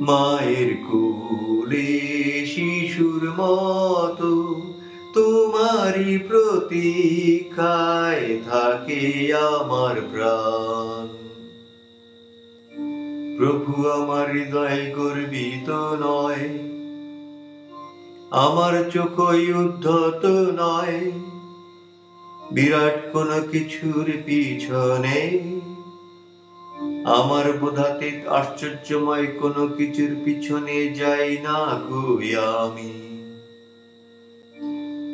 মায়ের কোলে শিশুর মতো তোমারই প্রতীক্ষায় থাকে আমার প্রাণ। প্রভু আমার হৃদয় গর্বিত নয়, আমার চোখই উদ্ধত নয়, বিরাট কোন কিছুর পিছনে আমার বোধাতীত আশ্চর্যময় কোন কিছুর পিছনে যাই না আমি।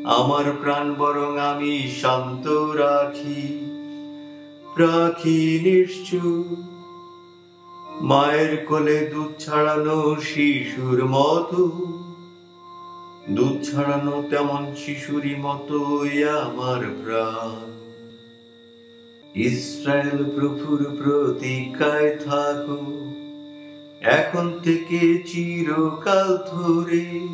আমার প্রাণ বরং আমি শান্ত রাখি রাখি নিশ্চুপ। মায়ের কোলে দুধ ছাড়ানো শিশুর মতো, দুধ ছাড়ানো তেমন শিশুরই মতো আমার প্রাণ। ইসরায়েল প্রভুর প্রতীক্ষায় থাকো। এখন থেকে চিরকাল ধরে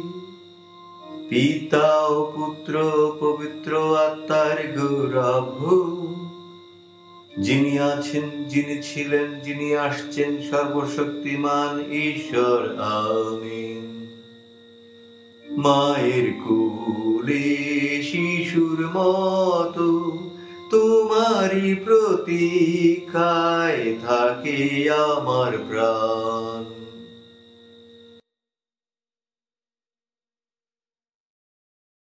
পিতা ও পুত্র, পবিত্র আত্মার গৌরব। যিনি আছেন, যিনি ছিলেন, যিনি আসছেন, সর্বশক্তিমান ঈশ্বর, আমিন। মায়ের কোলে শিশুর মতো তোমারই প্রতীক্ষায় থাকে আমার প্রাণ।